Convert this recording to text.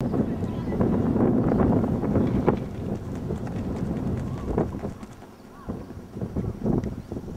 you.